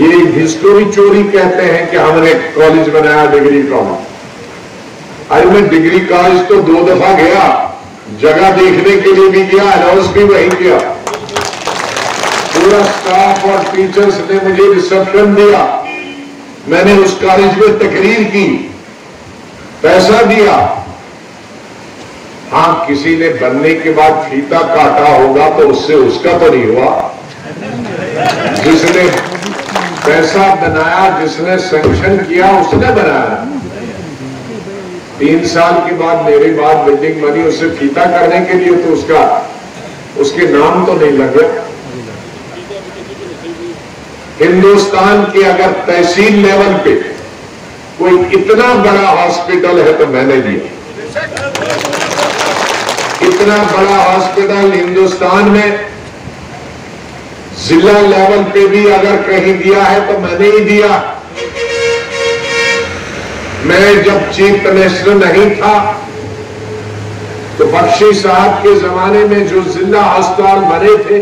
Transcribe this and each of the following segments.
ये हिस्टोरी चोरी कहते हैं कि हमने कॉलेज बनाया डिग्री कॉलेज अरे मैं डिग्री कॉलेज तो दो दफ़ा गया। जगह देखने के लिए भी गया अनाउंस भी वही किया। पूरा स्टाफ और टीचर्स ने मुझे रिसेप्शन दिया। मैंने उस कॉलेज में तकरीर की। पैसा दिया। हाँ किसी ने बनने के बाद फीता काटा होगा तो उससे उसका तो नहीं हुआ। जिसने पैसा बनाया जिसने संगठन किया, उसने बनाया। तीन साल के बाद मेरे बाद बिल्डिंग बनी, उसे फीता करने के लिए तो उसका, उसके नाम तो नहीं लगे। हिंदुस्तान के अगर तहसील लेवल पे कोई इतना बड़ा हॉस्पिटल है तो मैंने दिया इतना बड़ा हॉस्पिटल हिंदुस्तान में जिला लेवल पे भी अगर कहीं दिया है तो मैंने ही दिया। मैं जब चीफ मिनिस्टर नहीं था तो बख्शी साहब के जमाने में जो जिला अस्पताल बने थे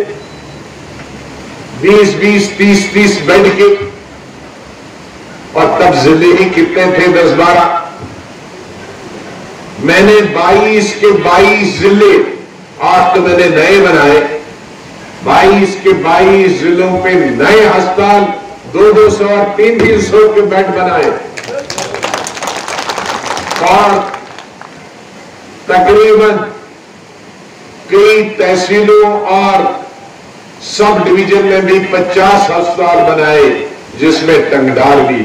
20 20 30 30 बेड के, और तब ज़िले ही कितने थे? 10 12 मैंने 22 के 22 ज़िले आज तो मैंने नए बनाए। 22 के 22 जिलों पे नए अस्पताल, दो दो सौ और तीन तीन सौ के बेड बनाए। और तकरीबन कई तहसीलों और सब डिवीज़न में भी 50 अस्पताल बनाए, जिसमें टंगडार भी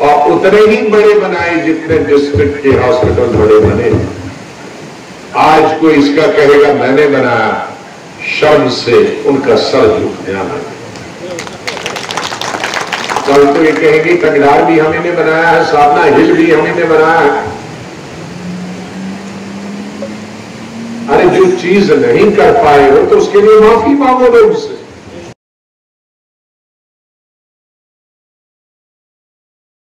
और उतने ही बड़े बनाए जितने डिस्ट्रिक्ट के हॉस्पिटल बड़े बने। आज कोई इसका कहेगा, मैंने बनाया। शर्म से उनका सर झुक जाना कल तो ये कहेंगे तकदार भी हमें ने बनाया है, साधना हिल भी हमें ने बनाया है। अरे जो चीज़ नहीं कर पाए हो तो उसके लिए माफ़ी मांगो लोग उससे